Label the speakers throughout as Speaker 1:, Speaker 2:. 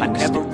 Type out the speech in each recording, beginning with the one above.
Speaker 1: I never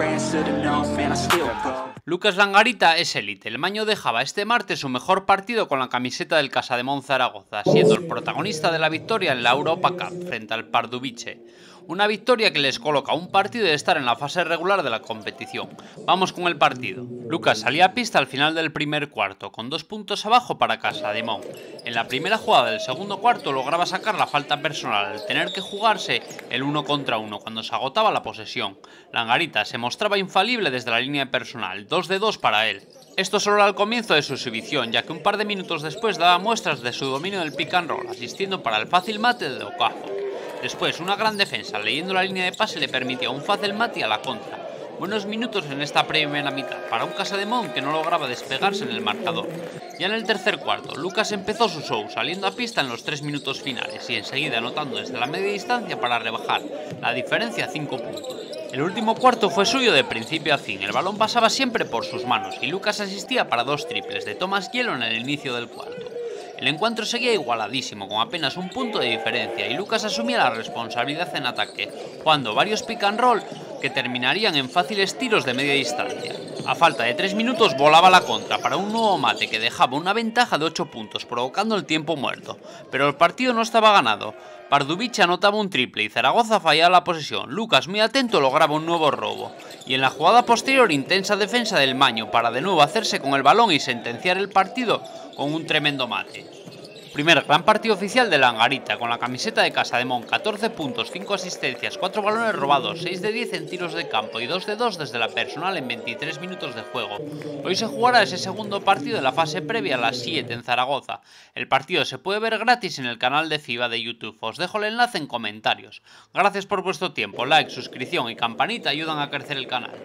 Speaker 2: Lucas Langarita es élite. El Maño dejaba este martes su mejor partido con la camiseta del Casa de Zaragoza, siendo el protagonista de la victoria en la Europa Cup frente al Pardubice. Una victoria que les coloca un partido de estar en la fase regular de la competición. Vamos con el partido. Lucas salía a pista al final del primer cuarto, con dos puntos abajo para Casa de Mon. En la primera jugada del segundo cuarto lograba sacar la falta personal al tener que jugarse el uno contra uno cuando se agotaba la posesión. Langarita se mostraba infalible desde la línea personal, 2 de 2 para él. Esto solo era el comienzo de su exhibición, ya que un par de minutos después daba muestras de su dominio del pick and roll, asistiendo para el fácil mate de Okafor. Después, una gran defensa, leyendo la línea de pase, le permitía un fácil mate a la contra. Buenos minutos en esta primera mitad para un Casa de Mon que no lograba despegarse en el marcador. Ya en el tercer cuarto, Lucas empezó su show saliendo a pista en los tres minutos finales y enseguida anotando desde la media distancia para rebajar la diferencia a 5 puntos. El último cuarto fue suyo de principio a fin, el balón pasaba siempre por sus manos y Lucas asistía para dos triples de Thomas Hielo en el inicio del cuarto. El encuentro seguía igualadísimo, con apenas un punto de diferencia, y Lucas asumía la responsabilidad en ataque, jugando varios pick and roll que terminarían en fáciles tiros de media distancia. A falta de 3 minutos volaba la contra para un nuevo mate que dejaba una ventaja de 8 puntos, provocando el tiempo muerto. Pero el partido no estaba ganado. Pardubice anotaba un triple y Zaragoza fallaba la posesión. Lucas, muy atento, lograba un nuevo robo. Y en la jugada posterior, intensa defensa del Maño para de nuevo hacerse con el balón y sentenciar el partido con un tremendo mate. Primer gran partido oficial de Langarita, con la camiseta de Casa de Mon, 14 puntos, 5 asistencias, 4 balones robados, 6 de 10 en tiros de campo y 2 de 2 desde la personal en 23 minutos de juego. Hoy se jugará ese segundo partido de la fase previa a las 7 en Zaragoza. El partido se puede ver gratis en el canal de FIBA de YouTube. Os dejo el enlace en comentarios. Gracias por vuestro tiempo, like, suscripción y campanita ayudan a crecer el canal.